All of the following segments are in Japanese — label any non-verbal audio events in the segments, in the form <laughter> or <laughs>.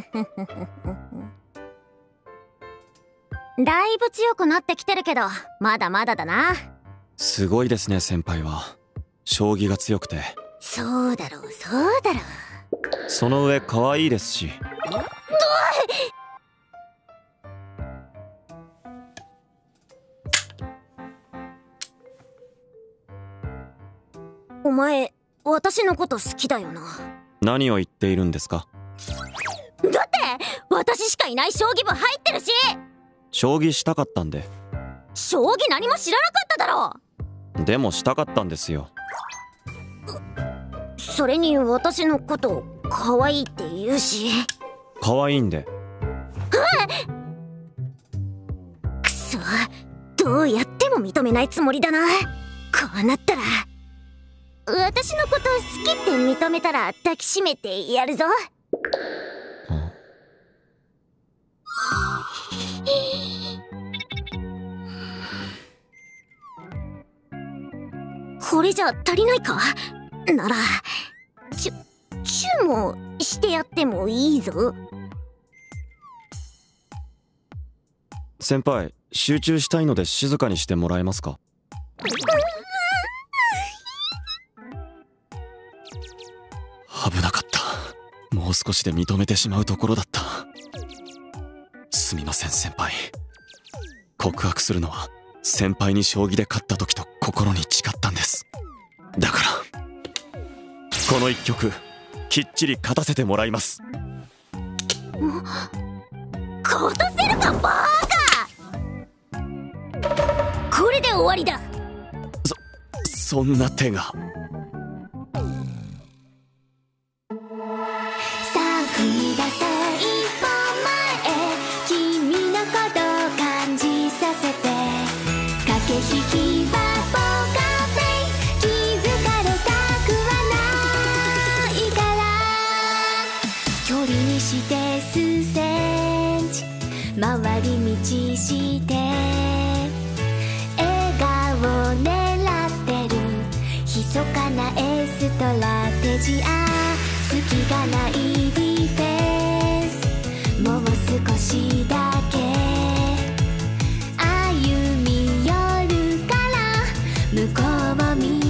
<laughs> だいぶ強くなってきてるけどまだまだだな。すごいですね先輩は。将棋が強くて。そうだろうそうだろう。その上可愛いですし。お前私のこと好きだよな。何を言っているんですか？かいない将棋部入ってるし。将棋したかったんで。将棋何も知らなかっただろ。でもしたかったんですよ。それに私のこと可愛いって言うし。可愛いんで。くそどうやっても認めないつもりだな。こうなったら私のこと好きって認めたら抱きしめてやるぞこれじゃ足りないか？ならチュチュもしてやってもいいぞ。先輩集中したいので静かにしてもらえますか？危なかった。もう少しで認めてしまうところだった。すみません先輩。告白するのは先輩に将棋で勝った時と心に誓ったんです。だからこの一曲きっちり勝たせてもらいます。勝たせるかバーカこれで終わりだ。そんな手が回り道して笑顔狙ってる密かなエストラテジア隙がないディフェンス。もう少しだ。向こうを見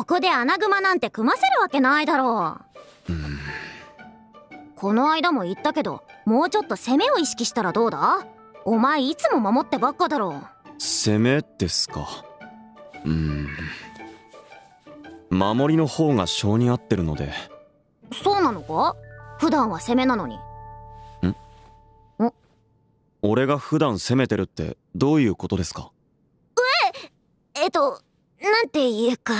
ここで穴熊なんて組ませるわけないだろう。この間も言ったけどもうちょっと攻めを意識したらどうだ？お前いつも守ってばっかだろ攻めですか。うーん。守りの方が性に合ってるので。そうなのか？普段は攻めなのに。俺が普段攻めてるってどういうことですか？えっとなんて言うか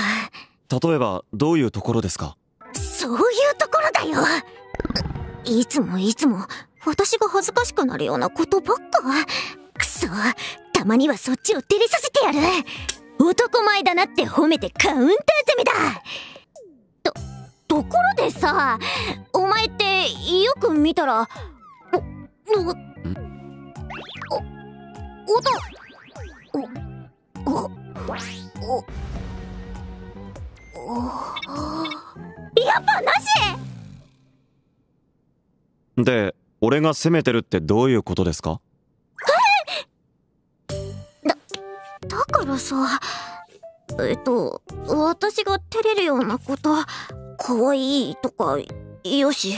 例えばどういうところですか？そういうところだよ。いつもいつも私が恥ずかしくなるようなことばっか。くそたまにはそっちを照れさせてやる。男前だなって褒めてカウンター攻めだ。とところでさお前ってよく見たらおおおおおおおやっぱなし！で俺が攻めてるってどういうことですか？だからさえっと私が照れるようなこと可愛いとかよし。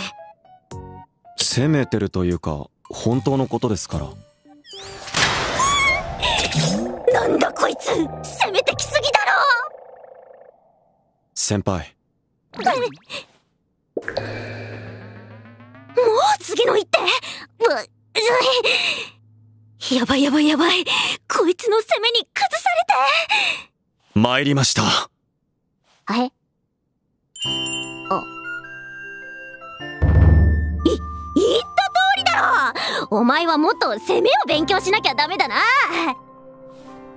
攻めてるというか本当のことですから。なんだこいつ！攻めてきすぎ先輩。もう次の一手。やばいやばいやばい。こいつの攻めに崩さ参りました。れ？てえあ。い言った通りだろ！お前はもっと攻めを勉強しなきゃダメだな。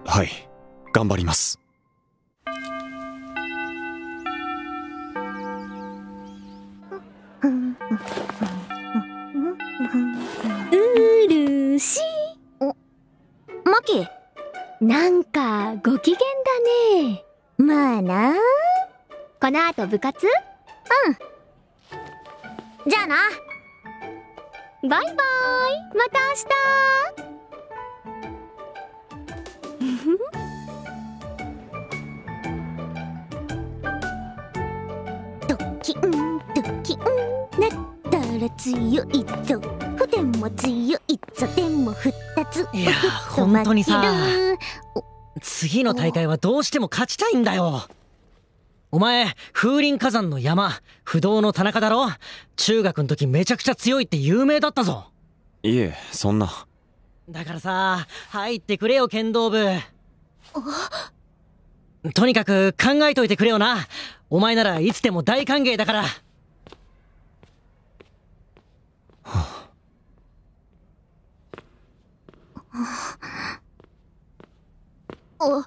はい。頑張りますうるし。マキ。なんかご機嫌だね。まあな。この後部活？じゃあな。バイバイ。また明ド <laughs> ドキンなったら強いぞ。筆も強いぞ。でも二つ。いや本当にさ。次の大会はどうしても勝ちたいんだよ。お前風林火山の山不動の田中だろ？中学の時めちゃくちゃ強いって有名だったぞ。いえそんな。だからさ入ってくれよ剣道部。とにかく考えといてくれよな。お前ならいつでも大歓迎だからお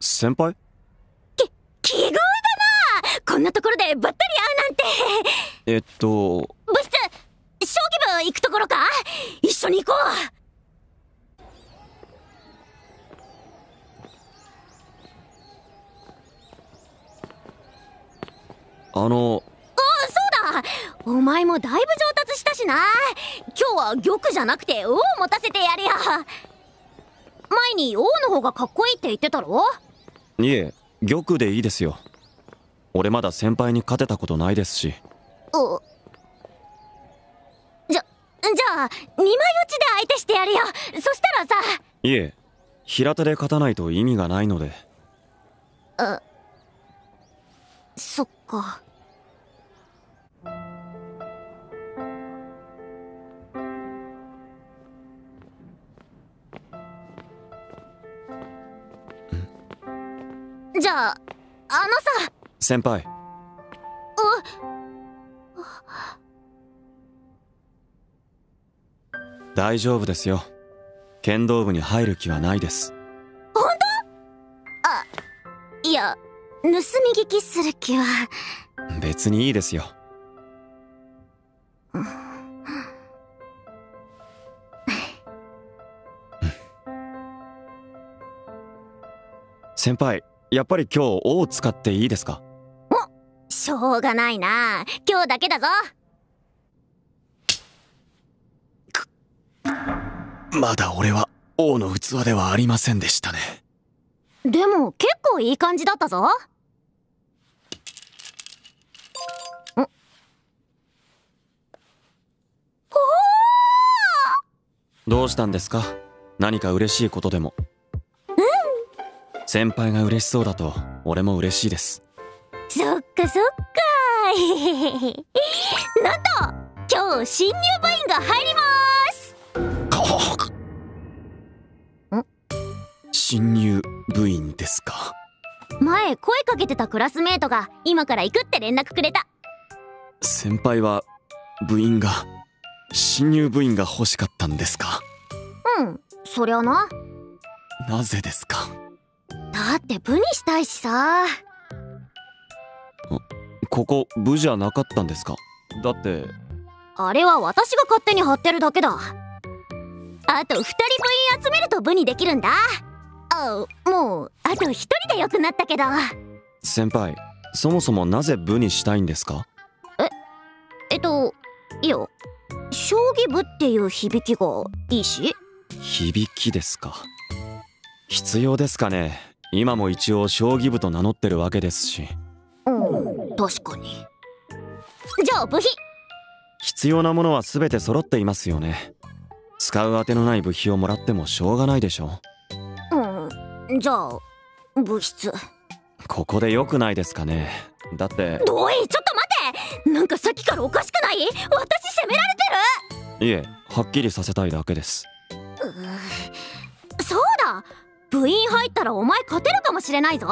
先輩？奇遇だな！こんなところでばったり会うなんて。えっと。部室将棋部行くところか？一緒に行こう。あのお前もだいぶ上達したしな。今日は玉じゃなくて王を持たせてやるよ。前に王の方がかっこいいって言ってたろ？いえ玉でいいですよ。俺まだ先輩に勝てたことないですし。おじゃじゃあ二枚落ちで相手してやるよ。そしたらさ。いえ平手で勝たないと意味がないので。そっかじゃああのさ。先輩。大丈夫ですよ。剣道部に入る気はないです。いや盗み聞きする気は。別にいいですよ。先輩やっぱり今日「お」を使っていいですか？しょうがないな。今日だけだぞ。まだ俺は王の器ではありませんでしたね。でも結構いい感じだったぞ。ん？どうしたんですか？何か嬉しいことでも先輩が嬉しそうだと俺も嬉しいです。そっかそっか。<laughs> なんと今日新入部員が入ります。新入部員ですか？前声かけてたクラスメートが今から行くって連絡くれた。先輩は部員が新入部員が欲しかったんですか？うんそりゃな。なぜですか？だって部にしたいしさ。ここ部じゃなかったんですか？だって。あれは私が勝手に貼ってるだけだ。あと2人部員集めると部にできるんだ。あもうあと1人でよくなったけど。先輩そもそもなぜ部にしたいんですか？えっといや将棋部っていう響きがいいし。響きですか？必要ですかね？今も一応将棋部と名乗ってるわけですし。うん。確かに。じゃあ部費。必要なものは全て揃っていますよね。使う当てのない部費をもらってもしょうがないでしょう。ん。じゃあ部室。ここで良くないですかね。だって。おいちょっと待て。なんかさっきからおかしくない？私責められていえはっきりさせたいだけです。るそうだ部員入ったらお前勝てるかもしれないぞ。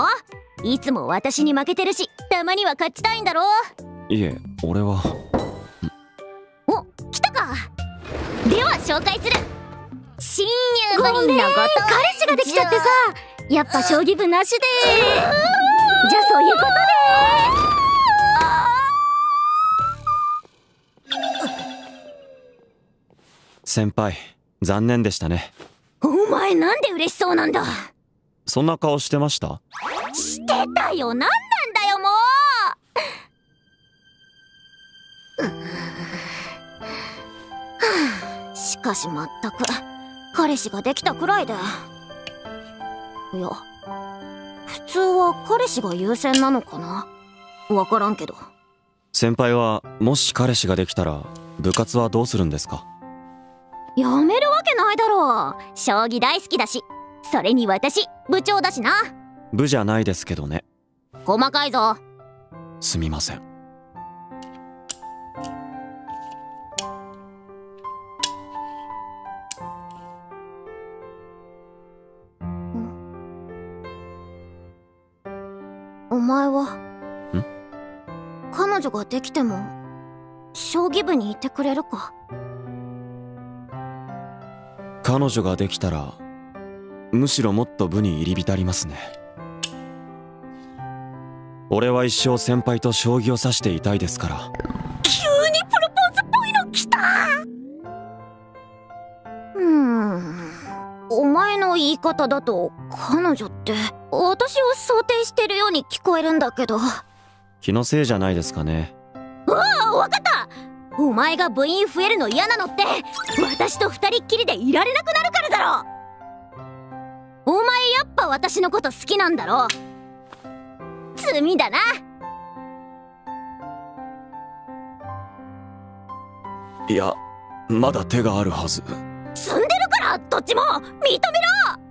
いつも私に負けてるしたまには勝ちたいんだろ。いえ俺は。お来たか。では紹介する。新入部員のこと彼氏ができちゃってさやっぱ将棋部なしで。じゃあそういうこと先輩残念でしたねお前なんで嬉しそうなんだ？そんな顔してました？してたよ。なんなんだよもう！はあしかしまったく彼氏ができたくらいで。いや普通は彼氏が優先なのかな？わからんけど。先輩はもし彼氏ができたら部活はどうするんですか？やめるわけないだろう。将棋大好きだし。それに私部長だしな。部じゃないですけどね。細かいぞ。すみません。お前は？彼女ができても将棋部にいてくれるか？彼女ができたらむしろもっと部に入り浸りますね。俺は一生先輩と将棋を指していたいですから。急にプロポーズっぽいの来た！うーん。お前の言い方だと彼女って私を想定してるように聞こえるんだけど。あ気のせいじゃないですかね。わかったお前が部員増えるの嫌なのって私と二人っきりでいられなくなるからだろ。お前やっぱ私のこと好きなんだろ。罪だな。いやまだ手があるはず。積んでるからどっちも。認めろ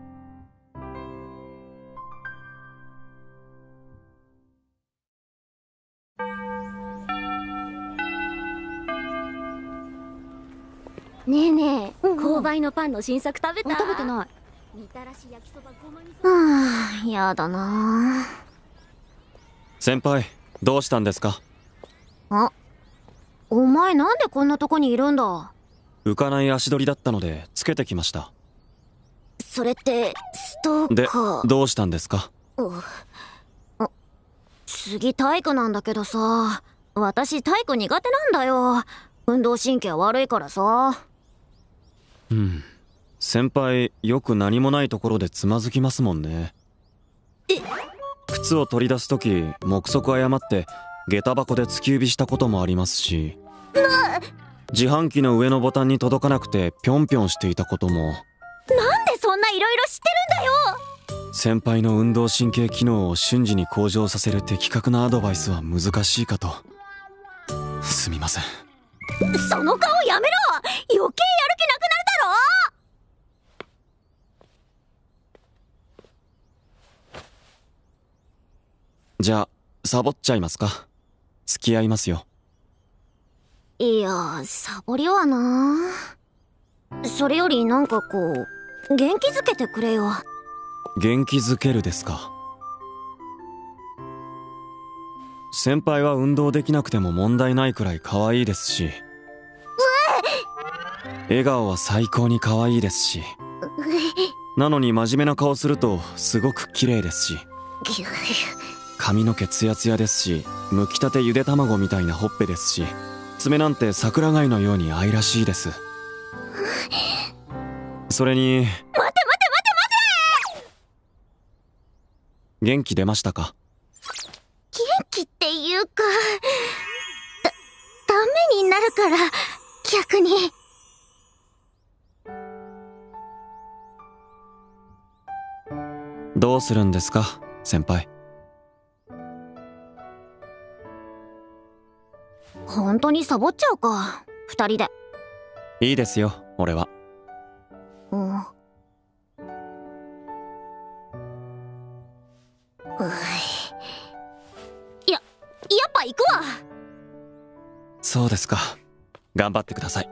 ねえねえ、購買のパンの新作食べた？食べてない。みたらし焼きそばごまみそはあやだな。先輩どうしたんですか？あお前なんでこんなとこにいるんだ？浮かない足取りだったのでつけてきました。それってストーでカー？どうしたんですか？あ次体育なんだけどさ私体育苦手なんだよ。運動神経悪いからさうん。先輩よく何もないところでつまずきますもんね。靴を取り出す時目測誤って下駄箱で突き指したこともありますし。自販機の上のボタンに届かなくてぴょんぴょんしていたことも。なんでそんないろいろ知ってるんだよ！先輩の運動神経機能を瞬時に向上させる的確なアドバイスは難しいかと。すみません。その顔やめろ！余計やる気なくなるだろじゃあサボっちゃいますか？付き合いますよ。いやサボりはな。それよりなんかこう元気づけてくれよ。元気づけるですか？先輩は運動できなくても問題ないくらい可愛いですし。笑顔は最高に可愛いですし。なのに真面目な顔するとすごく綺麗ですし <laughs> 髪の毛ツヤツヤですし剥きたてゆで卵みたいなほっぺですし爪なんて桜貝のように愛らしいです。それに待て待て待て待元気出ましたか？て元気っていうかだダメになるから逆に。どうするんですか先輩？本当にサボっちゃうか。二人で。いいですよ俺は。うん。ややっぱ行くわ。そうですか。頑張ってください。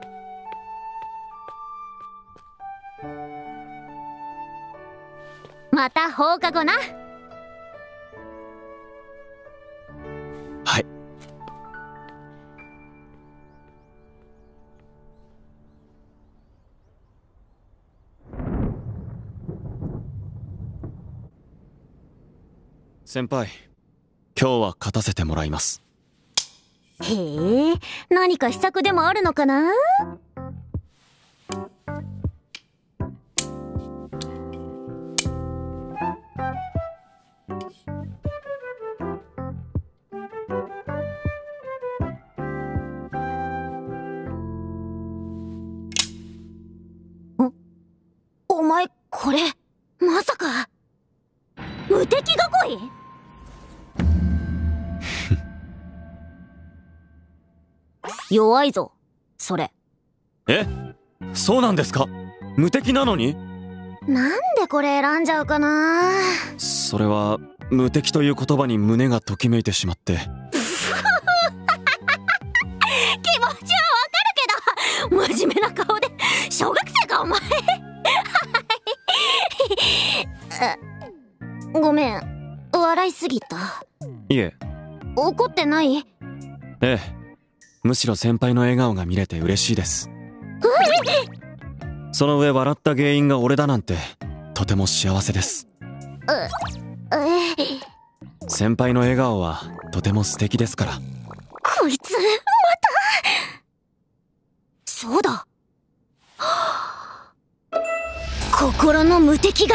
また放課後な。はい。先輩今日は勝たせてもらいます。へえ何か秘策でもあるのかな？おお前これまさか？無敵囲い？弱いぞそれ。え？そうなんですか？無敵なのに？なんでこれ選んじゃうかな？それは無敵という言葉に胸がときめいてしまって。<laughs> 気持ちはわかるけど真面目な顔で小学生かお前。<laughs> あごめん笑いすぎた。いえ。怒ってない？ええむしろ先輩の笑顔が見れて嬉しいです。その上笑った原因が俺だなんてとても幸せです。え先輩の笑顔はとても素敵ですから。こいつまた。そうだ。<gasps> 心の無敵囲い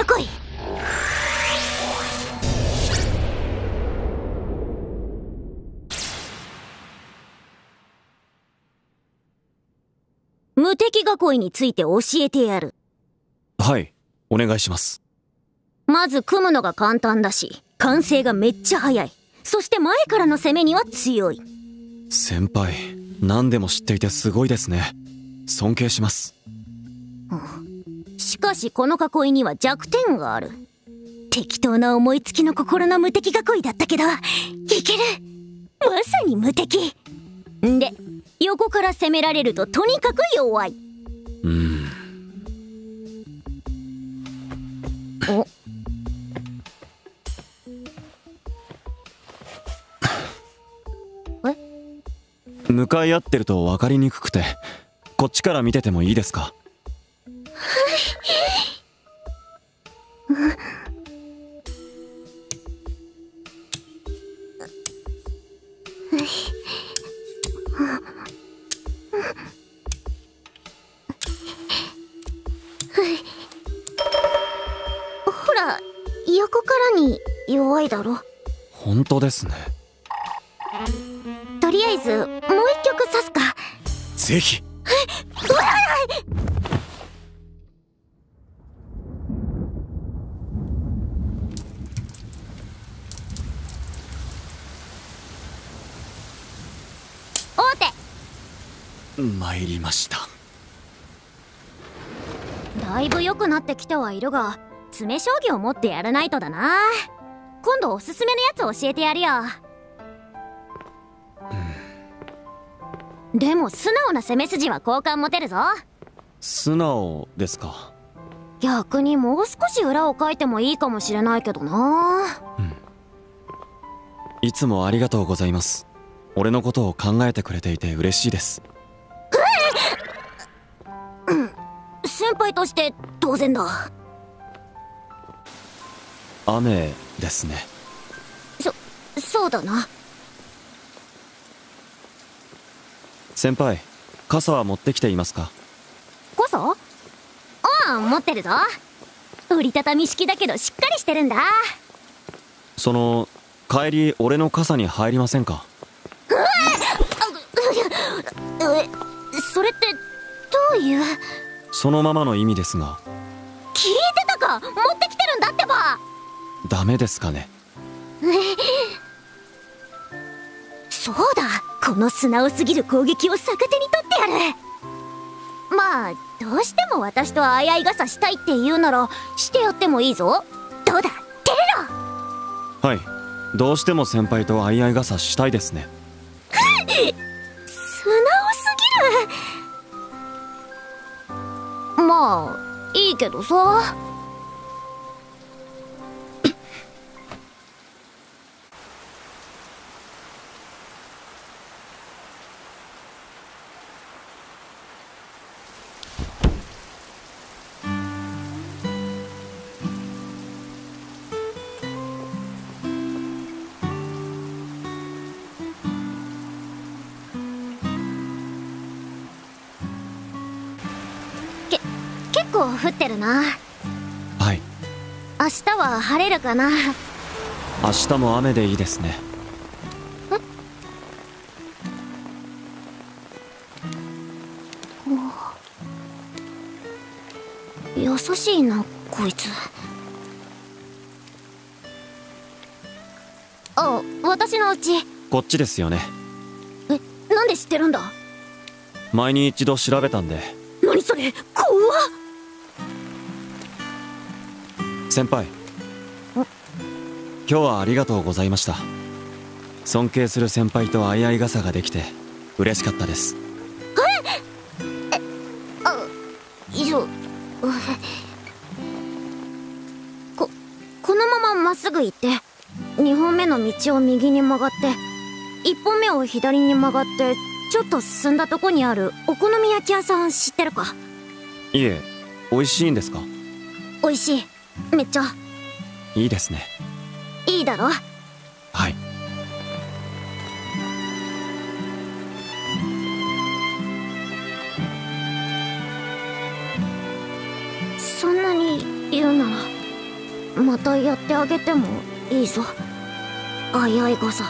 無敵囲いについて教えてやる。はいお願いします。まず組むのが簡単だし完成がめっちゃ早い。そして前からの攻めには強い。先輩何でも知っていてすごいですね。尊敬します。しかしこの囲いには弱点がある。適当な思いつきの心の無敵囲いだったけどいける。まさに無敵んで横から攻められるととにかく弱い。うーん。お。向かい合ってると分かりにくくてこっちから見ててもいいですか？ほ横からに弱いだろ？本当ですね。とりあえずもう一曲刺すか。ぜひ。大手。参りました。だいぶ良くなってきてはいるが詰将棋を持ってやらないとだな。今度おすすめのやつ教えてやるよ、でも素直な攻め筋は好感持てるぞ。素直ですか。逆にもう少し裏を書いてもいいかもしれないけどな。いつもありがとうございます。俺のことを考えてくれていて嬉しいです。先輩として当然だ雨ですね。そそうだな。先輩傘は持ってきていますか？傘？ああ持ってるぞ。折りたたみ式だけどしっかりしてるんだ。その帰り俺の傘に入りませんか？えそれってどういう？そのままの意味ですが。聞いてたか？持ってきてるんだってばダメですかね。<laughs> そうだ。この素直すぎる攻撃を逆手に取ってやる。まあどうしても私と相合い傘したいって言うならしてやってもいいぞ。どうだ？照れろ！はい。どうしても先輩と相合い傘したいですね。<laughs> 素直すぎる。まあいいけどさ。構降ってるな。はい。明日は晴れるかな。明日も雨でいいですね。優しいなこいつ。あ私のうちこっちですよね。えなんで知ってるんだ？前に一度調べたんで。何それ？怖っ先輩。今日はありがとうございました。尊敬する先輩と相合い傘ができて嬉しかったです。以上。<laughs> ここのまままっすぐ行って2本目の道を右に曲がって1本目を左に曲がってちょっと進んだとこにあるお好み焼き屋さん知ってるか？いえ美味しいんですか？美味しいめっちゃ。いいですね。いいだろ？はい。そんなに言うならまたやってあげてもいいぞ。あいあい傘